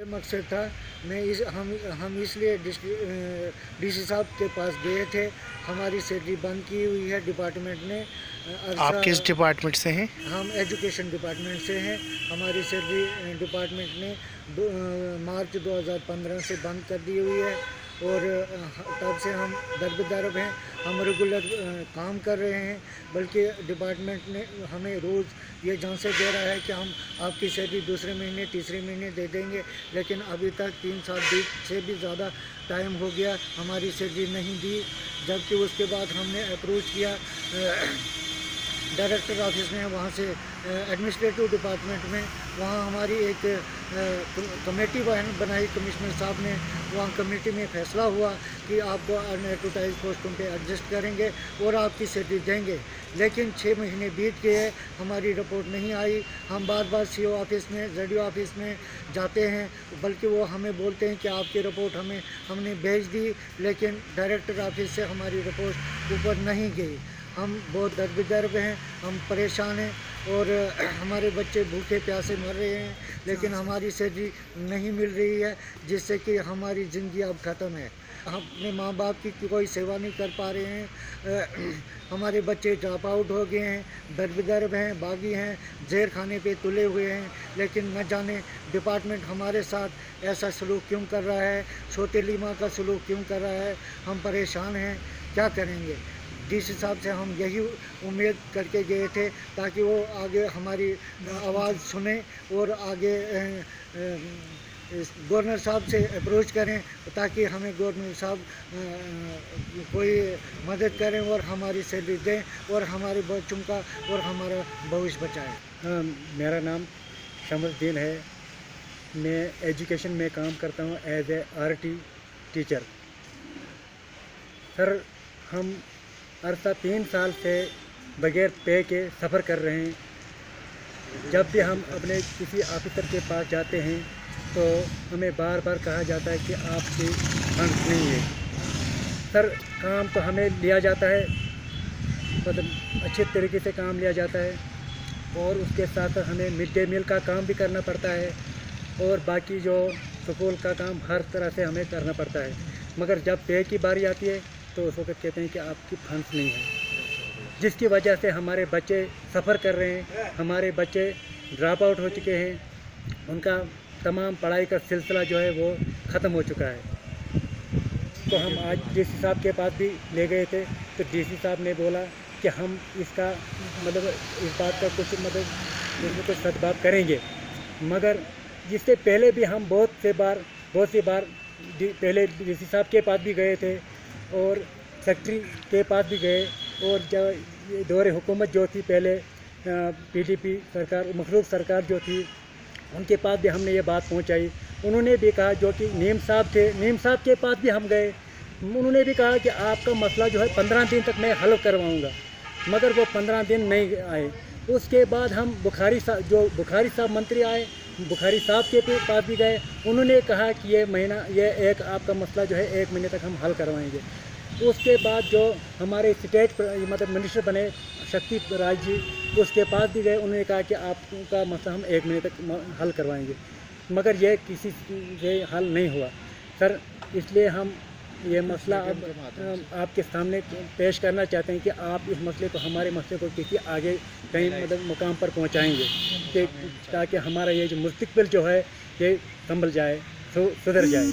ये मकसद था। मैं इस हम हम इसलिए डी सी साहब के पास गए थे। हमारी सैलरी बंद की हुई है डिपार्टमेंट ने। आप किस डिपार्टमेंट से हैं? हम एजुकेशन डिपार्टमेंट से हैं। हमारी सैलरी डिपार्टमेंट ने दो, मार्च 2015 से बंद कर दी हुई है। और तब से हम दरबदरब हैं। हम रेगुलर काम कर रहे हैं, बल्कि डिपार्टमेंट ने हमें रोज़ ये झांसे दे रहा है कि हम आपकी सैलरी दूसरे महीने, तीसरे महीने दे देंगे, लेकिन अभी तक तीन साल से भी ज़्यादा टाइम हो गया, हमारी सैलरी नहीं दी। जबकि उसके बाद हमने अप्रोच किया डायरेक्टर ऑफ़िस में, वहाँ से एडमिनिस्ट्रेटिव डिपार्टमेंट में। वहाँ हमारी एक कमेटी बनाई, कमिश्नर साहब ने, वहाँ कमेटी में फैसला हुआ कि आपको अनएडवर्टाइज पोस्टों पे एडजस्ट करेंगे और आपकी सैलरी देंगे। लेकिन छः महीने बीत गए हमारी रिपोर्ट नहीं आई। हम बार बार सी ऑफ़िस में जेड ऑफ़िस में जाते हैं, बल्कि वो हमें बोलते हैं कि आपकी रिपोर्ट हमें, हमने भेज दी, लेकिन डायरेक्टर ऑफ़िस से हमारी रिपोर्ट ऊपर नहीं गई। हम बहुत दर्द हैं, हम परेशान हैं और हमारे बच्चे भूखे प्यासे मर रहे हैं लेकिन हमारी सैलरी नहीं मिल रही है जिससे कि हमारी ज़िंदगी अब ख़त्म है। हम अपने माँ बाप की कोई सेवा नहीं कर पा रहे हैं। हमारे बच्चे ड्रॉप आउट हो गए हैं दरबदरब हैं बागी हैं जहर खाने पे तुले हुए हैं लेकिन न जाने डिपार्टमेंट हमारे साथ ऐसा सलूक क्यों कर रहा है छोटे लीमा का सलूक क्यों कर रहा है हम परेशान हैं क्या करेंगे? जिस हिसाब से हम यही उम्मीद करके गए थे ताकि वो आगे हमारी आवाज़ सुने और आगे गवर्नर साहब से अप्रोच करें ताकि हमें गवर्नर साहब कोई मदद करें और हमारी सैलरी दें और हमारे बच्चों का और हमारा भविष्य बचाएँ। मेरा नाम शमसद्दीन है। मैं एजुकेशन में काम करता हूँ as A R T teacher. Sir, हम अरसा तीन साल से बगैर पे के सफ़र कर रहे हैं। जब भी हम अपने किसी ऑफिसर के पास जाते हैं तो हमें बार बार कहा जाता है कि आपके फंड नहीं है। सर, काम तो हमें लिया जाता है मतलब अच्छे तरीके से काम लिया जाता है, और उसके साथ हमें मिड डे मील का काम भी करना पड़ता है, और बाकी जो स्कूल का काम हर तरह से हमें करना पड़ता है। मगर जब पे की बारी आती है तो उस वक्त कहते हैं कि आपकी फंड्स नहीं है। जिसकी वजह से हमारे बच्चे सफ़र कर रहे हैं, हमारे बच्चे ड्रॉप आउट हो चुके हैं, उनका तमाम पढ़ाई का सिलसिला जो है वो ख़त्म हो चुका है। तो हम आज डीसी साहब के पास भी ले गए थे तो डीसी साहब ने बोला कि हम इसका मतलब इस बात का कुछ मतलब इसमें कुछ सदभाव करेंगे। मगर जिससे पहले भी हम बहुत से बार, बहुत सी बार पहले डीसी साहब के पास भी गए थे और फैक्ट्री के पास भी गए और जब दौर हुकूमत जो थी पहले पीडीपी सरकार, मखलूक सरकार जो थी, उनके पास भी हमने ये बात पहुंचाई। उन्होंने भी कहा जो कि नीम साहब थे, नीम साहब के पास भी हम गए। उन्होंने भी कहा कि आपका मसला जो है पंद्रह दिन तक मैं हल करवाऊँगा, मगर वो पंद्रह दिन नहीं आए। उसके बाद हम बुखारी साहब जो बुखारी साहब मंत्री आए बुखारी साहब के पास भी गए। उन्होंने कहा कि ये महीना, ये एक आपका मसला जो है, एक महीने तक हम हल करवाएँगे। उसके बाद जो हमारे स्टेट मतलब मिनिस्टर बने, शक्ति राज जी, उसके पास भी गए। उन्होंने कहा कि आपका मसला हम एक महीने तक हल करवाएँगे। मगर यह किसी से हल नहीं हुआ। सर, इसलिए हम ये मसला अब आपके सामने पेश करना चाहते हैं कि आप इस मसले को, हमारे मसले को किसी आगे कहीं मतलब मुकाम पर पहुंचाएँगे कि ताकि हमारा ये जो मुस्तबिल जो है, ये संभल जाए सुधर जाए।